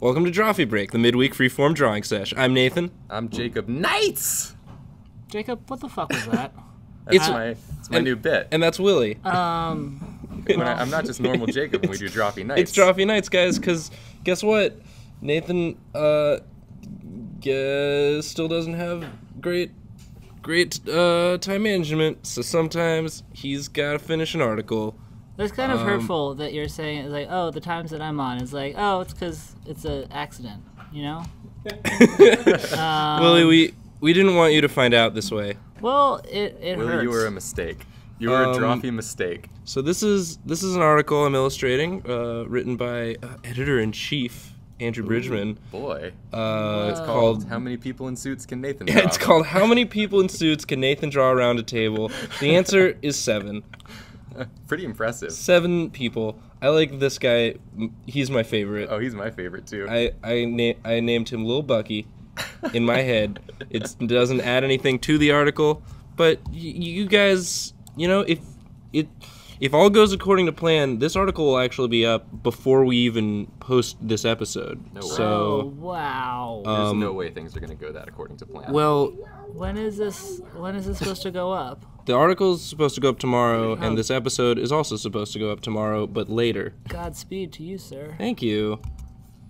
Welcome to Drawfee Break, the midweek freeform drawing sesh. I'm Nathan. I'm Jacob Knights. Jacob, what the fuck was that? That's It's- my, it's my and- new bit. And that's Willie. um, When I, I'm not just normal Jacob when we do Drawfee Nights. it's Drawfee Nights, guys, because guess what? Nathan uh, guess, still doesn't have great great uh, time management, so sometimes he's got to finish an article. It's kind of Um, hurtful that you're saying it's like, oh, the times that I'm on is like, oh, it's because it's an accident, you know? Um, Willie, we, we didn't want you to find out this way. Well, it it Willie, hurts. you were a mistake. You were Um, a Drawfee mistake. So this is this is an article I'm illustrating, uh, written by uh, editor in chief Andrew Bridgman. Boy. Uh, it's called How many people in suits can Nathan Yeah, draw? it's called How Many People in Suits Can Nathan Draw Around a Table? The answer is seven. Pretty impressive. Seven people. I like this guy. He's my favorite. Oh, he's my favorite too. I I, na- I named him Lil Bucky in my head. It doesn't add anything to the article, but y- you guys, you know, if it if all goes according to plan, this article will actually be up before we even post this episode. No way. oh, so, wow. There's um, no way things are gonna go that according to plan. well, when is this? When is this supposed to go up? The article's supposed to go up tomorrow, Oh. and this episode is also supposed to go up tomorrow, but later. Godspeed to you, sir. Thank you.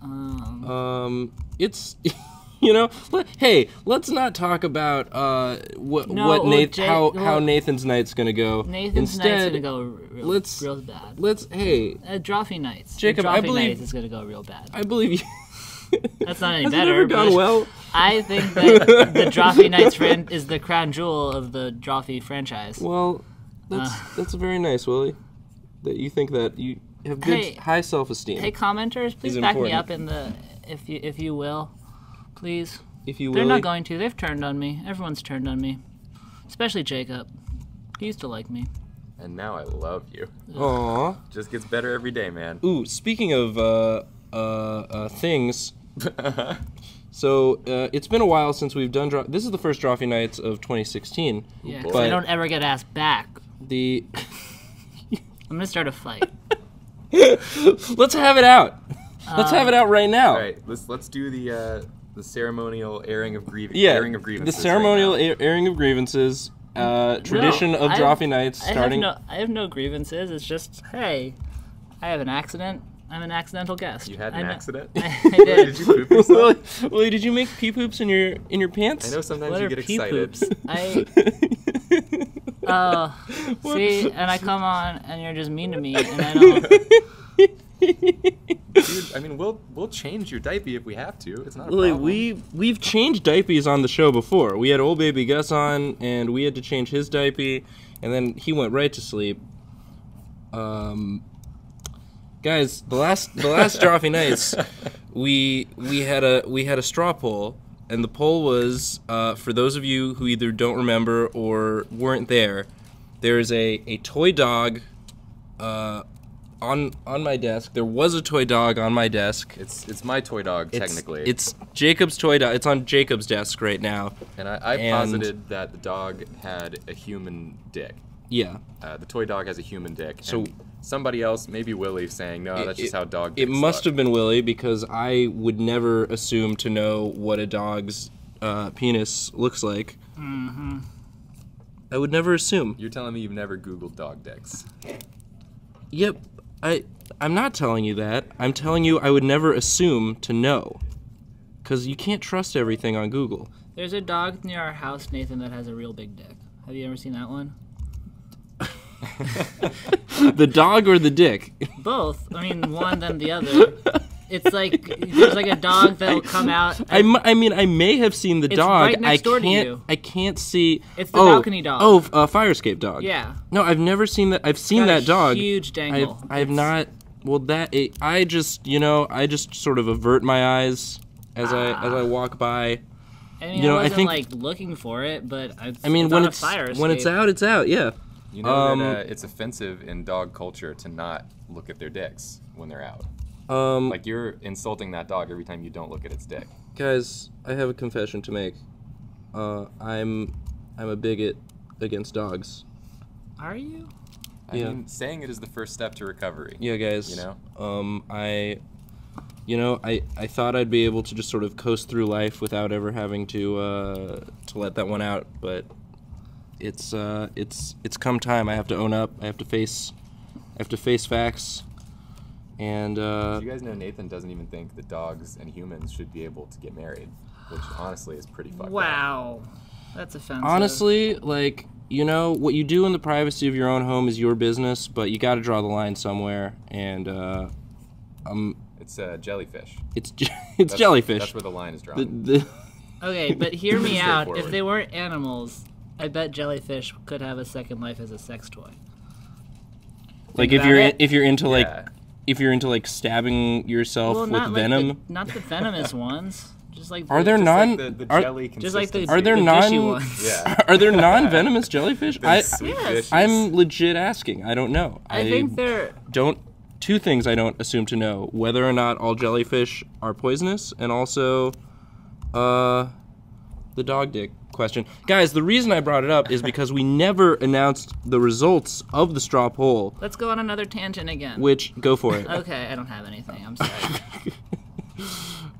Um, Um, it's, you know, let, hey, let's not talk about uh what No, what well, Nath- Jay- how how Nathan's night's gonna go. Nathan's Instead, night's gonna go real, let's- real bad. let's hey, Uh, Drawfee nights. Jacob, I believe- nights is gonna go real bad. I believe you. That's not any Has better, It ever gone but- well? I think that the Drawfee Nights fran- is the crown jewel of the Drawfee franchise. Well, that's Uh. that's very nice, Willie. That you think that you have good Hey- high self esteem. Hey, commenters, please Is back me up in the if you if you will, please. if you They're not going to. They've turned on me. Everyone's turned on me, especially Jacob. He used to like me. and now I love you. Aw. Just gets better every day, man. Ooh, speaking of uh, uh, uh, things, so uh, it's been a while since we've done. Draw- this is the first Drawfee Nights of 2016. Yeah, 'cause But- I don't ever get asked back. The I'm gonna start a fight. let's have it out. Let's have it out right now. All right, let's let's do the uh, the ceremonial airing of grievances. Yeah, airing of the grievances. right ceremonial now. a- airing of grievances. Uh, tradition No, of I Drawfee Nights I starting. have no I have no grievances. It's just hey, I have an accident. I'm an accidental guest. You had I an accident. I, I did. Did you poop yourself? Willie, Willie, did you make pee poops in your in your pants? I know sometimes What you get pee excited. poops? I uh, see, and I come on, and you're just mean to me, and I don't. Dude, I mean, we'll we'll change your diaper if we have to. It's not a Willie, problem. we we've changed diapers on the show before. We had old baby Gus on, and we had to change his diaper, and then he went right to sleep. Um, guys, the last the last Drawfee Nights, we we had a we had a straw poll, and the poll was uh, for those of you who either don't remember or weren't there. There is a a toy dog. Uh, on on my desk, there was a toy dog on my desk. It's it's my toy dog It's- technically. It's Jacob's toy dog. It's on Jacob's desk right now. and I, I and- posited that the dog had a human dick. Yeah. Uh, the toy dog has a human dick. So- somebody else, maybe Willie, saying no, that's just it- how dog. It must look." have been Willie because I would never assume to know what a dog's uh, penis looks like. Mm-hmm. I would never assume. You're telling me you've never Googled dog dicks? Yep. I I'm not telling you that. I'm telling you I would never assume to know. Cuz you can't trust everything on Google. There's a dog near our house, Nathan, that has a real big dick. Have you ever seen that one? the dog or the dick? Both. I mean, one then the other. It's like there's like a dog that'll come out. I mean I may have seen the It's dog. right next I door to can't you. I can't see It's the oh, balcony dog. Oh, uh, fire escape dog. yeah. No, I've never seen that. I've seen a that dog. Huge I've dangle. I've not. Well, that it, I just you know I just sort of avert my eyes as I as I walk by. I mean, you know, I I wasn't think- like looking for it, but I, I mean when a it's fire when it's out, it's out. Yeah. You know Um, that uh, it's offensive in dog culture to not look at their dicks when they're out. Um, Like you're insulting that dog every time you don't look at its dick. guys, I have a confession to make. Uh, I'm I'm a bigot against dogs. Are you? I Yeah. mean, saying it is the first step to recovery. Yeah, guys. You know? Um, I you know, I, I thought I'd be able to just sort of coast through life without ever having to uh, to let that one out, but it's uh, it's it's come time. I have to own up. I have to face I have to face facts. And uh, you guys know Nathan doesn't even think that dogs and humans should be able to get married, which honestly is pretty fucked up. Wow, that's offensive. honestly, like you know, what you do in the privacy of your own home is your business, but you got to draw the line somewhere. And uh, um, It's uh, jellyfish. it's je- it's That's- jellyfish. That's where the line is drawn. the, the, Okay, but hear me out. If they weren't animals, I bet jellyfish could have a second life as a sex toy. like if about you're it. if you're into like Yeah. if you're into like stabbing yourself Well, with not venom. like the, not the venomous ones. Just like Are there Just non- like the, the are- jelly just like the consistency. Are there the non- fishy ones. Yeah. Are there non-venomous jellyfish? I Sweet Yes. fishes. I'm legit asking. I don't know. I think they're don't two things I don't assume to know whether or not all jellyfish are poisonous and also uh the dog dick question. Guys, the reason I brought it up is because we never announced the results of the straw poll, Let's go on another tangent again. which go for it. Okay, I don't have anything. I'm sorry.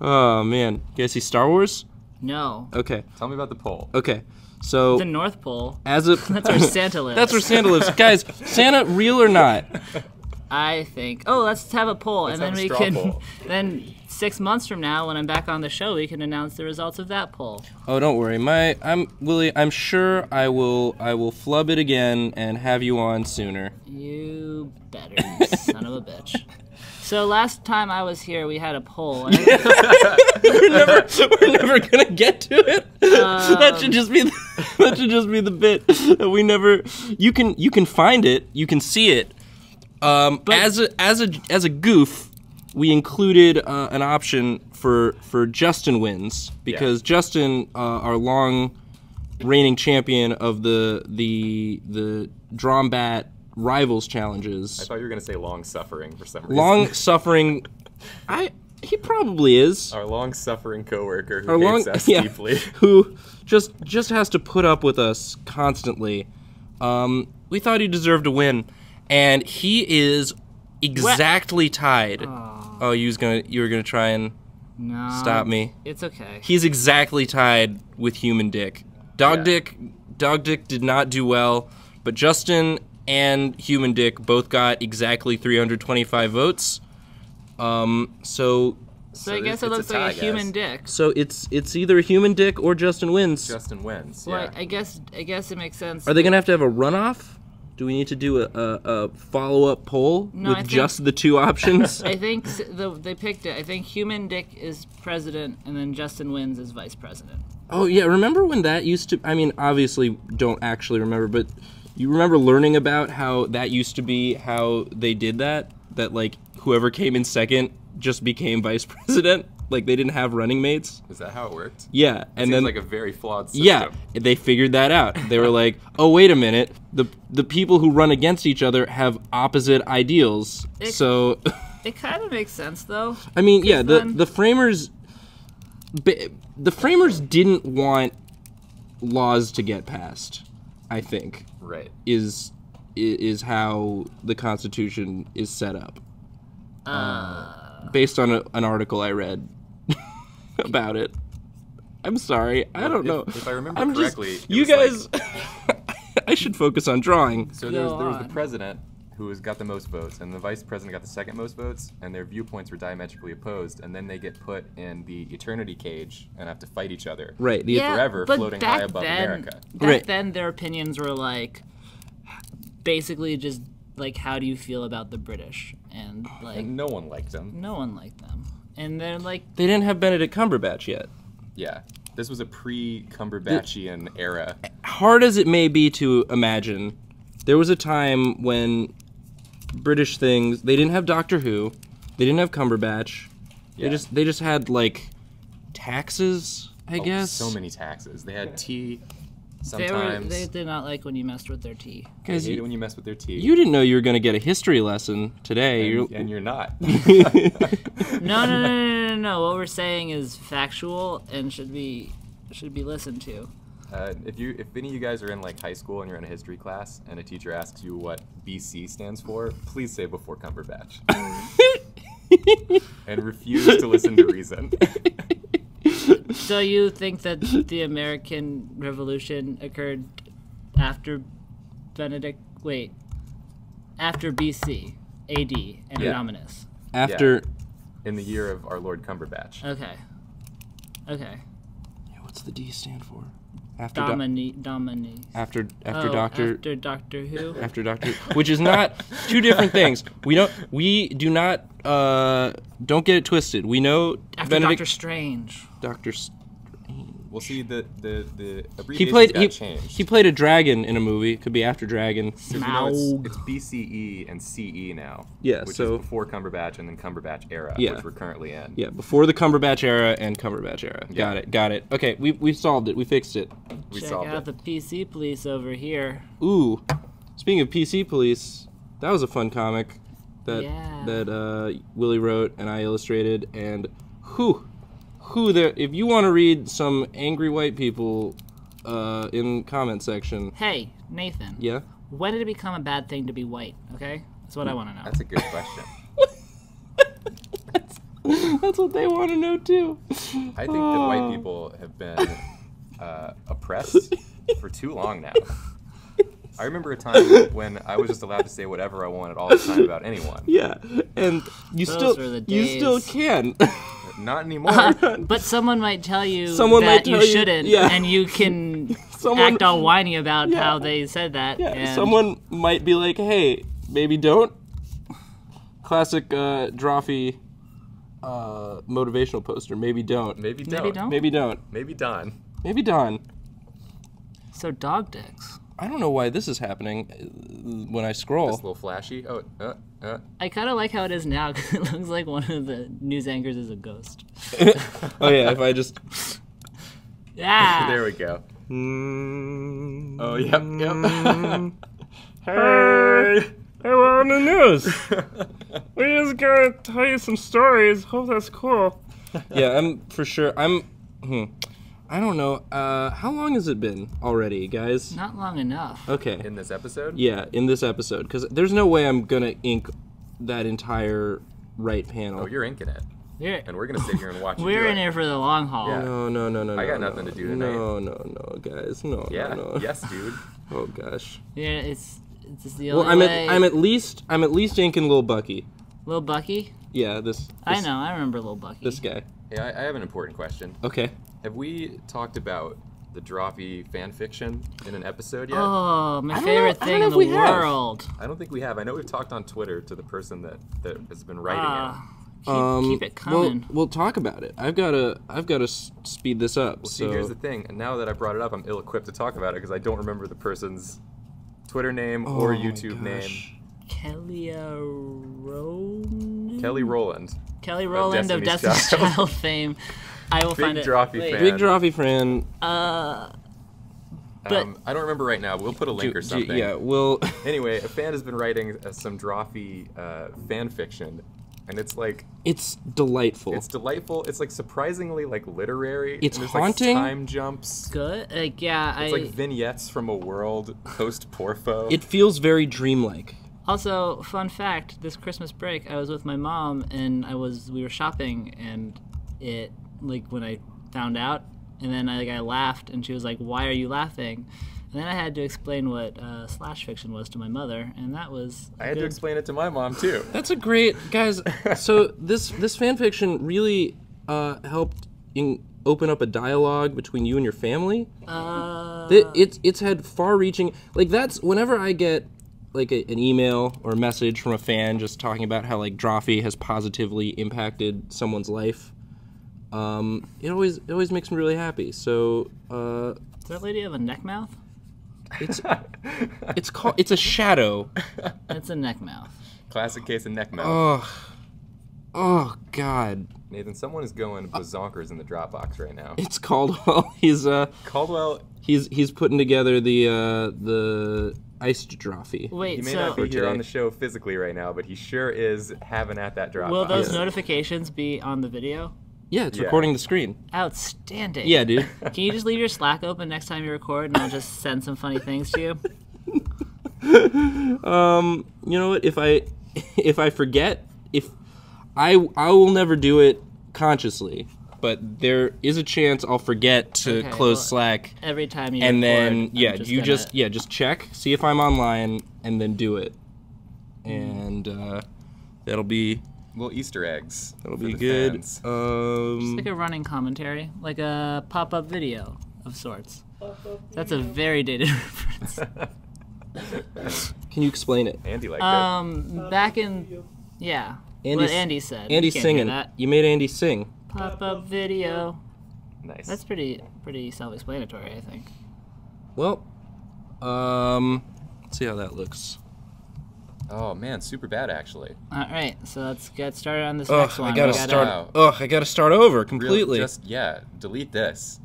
Oh man. You guys see Star Wars? No. Okay. Tell me about the poll. Okay. So The North Pole. as a That's where Santa lives. That's where Santa lives. Guys, Santa real or not? I think. Oh, let's have a poll, Let's and then we can. poll. Then six months from now, when I'm back on the show, we can announce the results of that poll. Oh, don't worry. My I'm Willie, I'm sure I will I will flub it again and have you on sooner. You better, you son of a bitch. So last time I was here, we had a poll. and we're never we're never gonna get to it. that should just be the, that should just be the bit that we never. You can you can find it. You can see it. Um, but, as a as a as a goof, we included uh, an option for for Justin wins because Justin, uh, our long reigning champion of the the the Drombat rivals challenges. I thought you were gonna say long suffering for some reason. long suffering. I he probably is. Our long suffering coworker who Our hates long- us yeah. deeply. who just just has to put up with us constantly. Um, we thought he deserved to win, and he is exactly tied. Oh, you was gonna you were gonna try and no. stop me. It's okay. He's exactly tied with Human Dick. Dog Yeah. Dick, Dog Dick did not do well, but Justin and Human Dick both got exactly 325 votes. Um, so so I guess it it's a looks like a human dick. so it's it's either a Human Dick or Justin wins. Justin wins. Well, yeah. I guess I guess it makes sense. Are they gonna have to have a runoff? Do we need to do a, a, a follow up poll No, with just the two options? I think the, they picked it. I think Human Dick is president, and then Justin Wins is vice president. oh yeah, remember when that used to? I mean, obviously don't actually remember, but you remember learning about how that used to be how they did that? That like whoever came in second just became vice president. Like they didn't have running mates. Is that how it worked? Yeah, and Seems then like a very flawed system. Yeah, they figured that out. They were like, "Oh, wait a minute. The the people who run against each other have opposite ideals." It- So, It kind of makes sense though. I mean, yeah, the then- the framers ba- the framers didn't want laws to get passed. I think Right. is is how the Constitution is set up, Uh, based on a, an article I read about it. I'm sorry, I don't if, know. If I remember I'm just correctly, it you guys. like- I should focus on drawing. so there was, there was the president who has got the most votes, and the vice president got the second most votes, and their viewpoints were diametrically opposed, and then they get put in the eternity cage and have to fight each other. Right. The, yeah, forever but floating back high above then, America. Back Right. then, their opinions were like, basically just like, how do you feel about the British? And like, And no one liked them. no one liked them. And they're like, They didn't have Benedict Cumberbatch yet. Yeah. This was a pre-Cumberbatchian era. Hard as it may be to imagine, there was a time when British things they didn't have Doctor Who, they didn't have Cumberbatch. They just they just had like taxes, I Oh, guess. So many taxes. They had tea. They were, they did not like when you messed with their tea. they Guys, hate it you, when you mess with their tea. you didn't know you were going to get a history lesson today. and, You're- and you're not. No, no, no, no, no, no, no. What we're saying is factual and should be should be listened to. Uh, if you, if any of you guys are in like high school and you're in a history class, and a teacher asks you what BC stands for, please say before Cumberbatch. and refuse to listen to reason. So you think that the American Revolution occurred after Benedict? Wait, after BC, AD, and Yeah. Dominus. After In the year of our Lord Cumberbatch. Okay. Okay. Yeah, what's the D stand for? After doc- Domini. Domini. after after oh, Doctor After Doctor Who. after Doctor, which is not two different things. We don't we do not uh don't get it twisted. We know After Benedict Doctor Strange. Doctor S- Well, see, the the the he played got he, changed. he played a dragon in a movie. Could be after Dragon. 'Cause, you know, it's, it's BCE and CE now. Yeah, Which so- is before Cumberbatch and then Cumberbatch era, Yeah. which we're currently in. Yeah, before the Cumberbatch era and Cumberbatch era. Yeah. Got it. Got it. Okay, we we solved it. We fixed it. We Check solved out it. the PC police over here. Ooh, speaking of PC Police, that was a fun comic that Yeah. that uh, Willie wrote and I illustrated. And who, who there? If you want to read some angry white people uh, in comment section, Hey, Nathan. yeah, When did it become a bad thing to be white? Okay, that's what I want to know. That's a good question. that's what they want to know too. I think that white Oh. people have been uh, oppressed for too long now. I remember a time when I was just allowed to say whatever I wanted all the time about anyone. Yeah, and you Those still were the you still can. Not anymore. but someone might tell you Someone that might you tell you- shouldn't, yeah. and you can Someone- act all whiny about Yeah. how they said that. Yeah, and someone might be like, "Hey, maybe don't." Classic uh, Drawfee uh, motivational poster. Maybe don't. Maybe don't. Maybe don't. Maybe don't. Maybe done. Maybe Don. So dog dicks. I don't know why this is happening uh, when I This a little flashy. Oh, uh, uh. I kind of like how it is now because it looks like one of the news anchors is a ghost. oh yeah, if I just. Yeah. There we go. Mm, Oh, yep, yep. hey, hey, we're on the news. we just gotta tell you some stories. Hope that's cool. yeah, I'm for sure. I'm. Hmm, I don't know. Uh, how long has it been already, guys? Not long enough. Okay. In this episode? Yeah, in this episode, because there's no way I'm gonna ink that entire right panel. Oh, you're inking it. We're, And we're going to sit here and watch you we're in it. here for the long haul. Yeah. no, no, no, no. I got no, nothing no. to do tonight. No, no, no, guys. No, Yeah. no, no. Yes, dude. Oh gosh. Yeah, it's it's just the Well, only I'm way. at I'm at least I'm at least inking little Bucky. Little Bucky. Yeah, this. this I know. I remember Little Bucky. this guy. Hey, I, I have an important question. Okay. Have we talked about the Drawfee fan fiction in an episode yet? Oh, my favorite know- thing in the if we have. world. I don't think we have. I know we've talked on Twitter to the person that, that has been writing Ah, keep, Um, keep it We'll, coming. we'll talk about it. I've got to I've got to s- speed this up. Well, so see, here's the thing. And now that I brought it up, I'm ill-equipped to talk about it because I don't remember the person's Twitter name Oh or my YouTube name. gosh. Kelly uh, Rowland. Kelly Rowland. Kelly Rowland of Destiny's Destiny's Child. Child fame. I will Big find it. Drawfee Wait, fan. Big Drawfee fan. Uh, But- Um, I don't remember right now. We'll put a link Do- or do- something. yeah, we'll. Anyway, a fan has been writing uh, some Drawfee uh, fan fiction, and it's like it's delightful. it's delightful. It's like surprisingly like literary. It's and haunting. Like, time jumps. good. Like yeah, It's I like vignettes from a world post Porfo. it feels very dreamlike. also fun fact. This Christmas break, I was with my mom and I was we were shopping and it like when I found out and then I like I laughed and she was like, "Why are you laughing?" And then I had to explain what uh, slash fiction was to my mother, and that was I had to explain it to my mom too. That's a great guys. so this this fan fiction really uh, helped in open up a dialogue between you and your family. Uh, It, it's it's had far-reaching like that's whenever I get like a, an email or a message from a fan just talking about how like Drawfee has positively impacted someone's life. Um, it always it always makes me really happy. So uh, does that lady have a neck mouth? it's it's called it's a shadow. It's a neck mouth. Classic case of neck mouth. Oh, oh God! Nathan, someone is going bazonkers in the Dropbox right now. It's Caldwell. He's uh Caldwell, he's he's putting together the uh the iced Drawfee. Wait, he may so not be here on the show physically right now, but he sure is having at that Dropbox. will those Yes. notifications be on the video? Yeah, it's Yeah. recording the screen. Outstanding. Yeah, dude. Can you just leave your Slack open next time you record, and I'll just send some funny things to you? Um, you know what? If I if I forget, if I I will never do it consciously, but there is a chance I'll forget to Okay, close well, Slack, Every time you and record, then I'm yeah, just you gonna- just yeah just check, see if I'm online, and then do it, and uh, that'll be Little Easter eggs. that'll be good. fans. Um, like a running commentary, like a pop-up video of sorts. That's a very dated reference. can you explain it? Andy liked Um, back in yeah, Andy's- what Andy said. Andy's You singing. That. You made Andy sing. Pop-up video. Nice. That's pretty pretty self-explanatory, I think. Well, um, let's see how that looks. Oh man, super bad actually. All right, so let's get started on this Ugh, next one. I gotta gotta- start. Wow. Ugh, I gotta start over Real- completely. just yeah, delete this.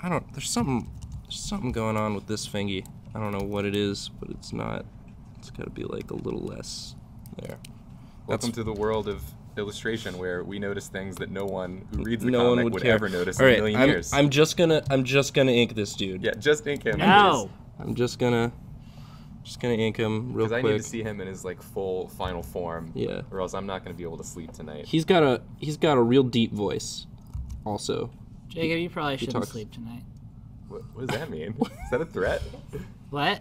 I don't. There's something. There's something going on with this fingy. I don't know what it is, but it's not. It's got to be like a little less there. Welcome to the world of illustration, where we notice things that no one who reads the no comic one would, would ever notice All in a million I'm, years. I'm just gonna. I'm just gonna ink this dude. yeah, just ink him. No. I'm just gonna. Just gonna ink him real quick. Because I need to see him in his like full final form. Yeah. Or else I'm not going to be able to sleep tonight. He's got a. He's got a real deep voice. Also. Jacob, you probably shouldn't talks- sleep tonight. What, what does that mean? Is that a threat? What?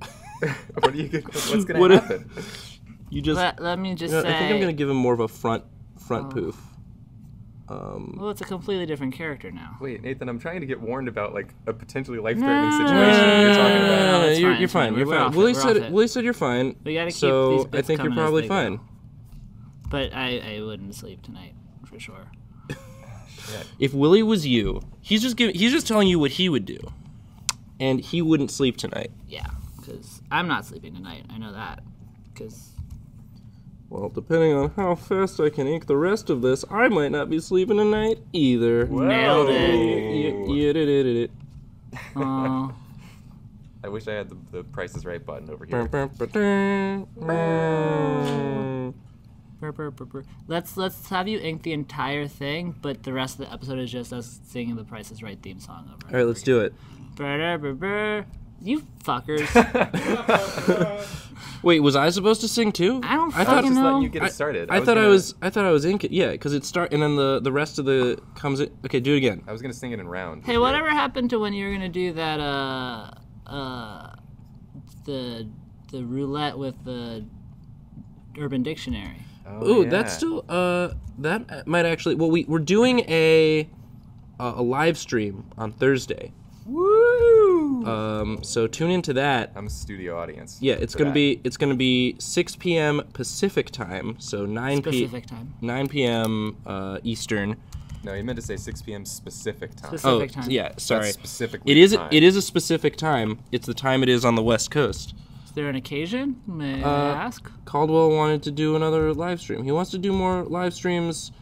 what are you? Gonna, what's going What- to happen? You just. Let, let me just you know, say. I think I'm gonna give him more of a front front Oh. poof. Um. Well, it's a completely different character now. Wait, Nathan, I'm trying to get warned about like a potentially life-threatening No. situation you're talking No, about. no, it's you're, fine, you're fine. fine. You're fine. Willie said. it. Willie said you're fine. We gotta keep so these bits I think you're probably they go. fine. But I, I wouldn't sleep tonight for sure. If Willie was you, he's just giving. He's just telling you what he would do, and he wouldn't sleep tonight. Yeah, because I'm not sleeping tonight. I know that. Because Well, depending on how fast I can ink the rest of this, I might not be sleeping tonight either. Nailed it. You- you did it, did it. uh, I wish I had the, the Price is Right button over here. Let's let's have you ink the entire thing, but the rest of the episode is just us singing the Price is Right theme song over. All right, let's do it. You fuckers. Wait, was I supposed to sing too? I don't I fucking thought just know. letting you get I, it started. I, was thought I gonna- was. I thought I was inking. Yeah, because it start and then the the rest of the comes. In, okay, do it again. I was gonna sing it in round. Hey, whatever happened to when you were gonna do that? Uh, uh, the the roulette with the Urban Dictionary. Oh, Ooh, yeah. that's still. Uh, that might actually. Well, we we're doing a a, a live stream on Thursday. Woo! Um, so tune into that. I'm a studio audience. Yeah, it's gonna that. be it's gonna be 6 p.m. Pacific time, so 9 p.m. Specific time. 9 p.m. Uh, Eastern. No, you meant to say 6 p.m. specific time. Specific- Oh, time. yeah, sorry. That's specifically it is time. it is a specific time. It's the time it is on the West Coast. Is there an occasion? May Uh, I ask? Caldwell wanted to do another live stream. He wants to do more live streams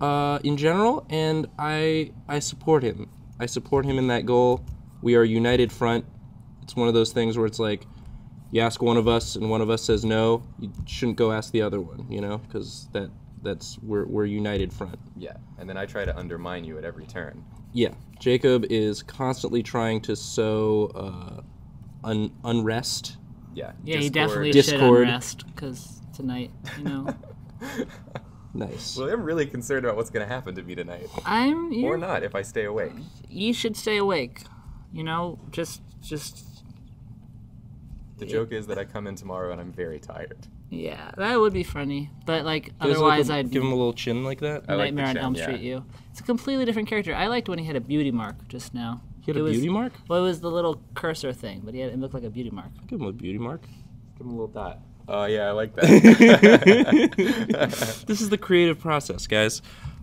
uh, in general, and I I support him. I support him in that goal. We are united front. It's one of those things where it's like, you ask one of us and one of us says no, you shouldn't go ask the other one, you know, because that that's we're we're united front. Yeah, and then I try to undermine you at every turn. Yeah, Jacob is constantly trying to sow uh, un- unrest. Yeah. Yeah, he Discord. definitely Discord. should unrest because tonight, you know, Nice. well, I'm really concerned about what's going to happen to me tonight. I'm. Or not if I stay awake. you should stay awake. You know, just just The joke is that I come in tomorrow and I'm very tired. yeah, that would be funny. But like Gives like otherwise, a- I'd give him a little chin like that. I like the Nightmare on chin, Elm yeah. Street. You. It's a completely different character. I liked when he had a beauty mark just now. He had It a was- beauty mark. Well, it was the little cursor thing, but he had, it looked like a beauty mark. Give him a beauty mark. Give him a little dot. Oh, yeah, I like that. this is the creative process, guys.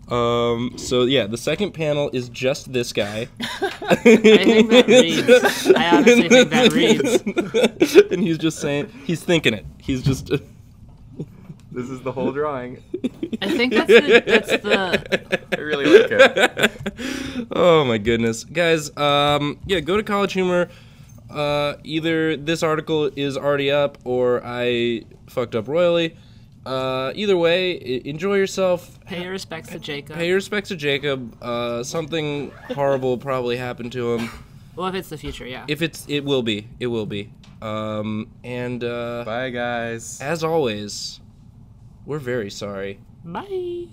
Um, so yeah, the second panel is just this guy. I think that reads. I honestly think that reads. and he's just saying he's thinking it. He's just. this is the whole drawing. I think that's the, that's the I really like it. oh my goodness, guys. Um, yeah, go to College Humor. Uh, either this article is already up or I fucked up royally. Uh, either way, enjoy yourself. pay your respects to Jacob. Pay your respects to Jacob. Uh, something horrible probably happened to him. well, if it's the future, yeah. If it's, it will be. It will be. Um, and uh, Bye, guys. as always, We're very sorry. Bye.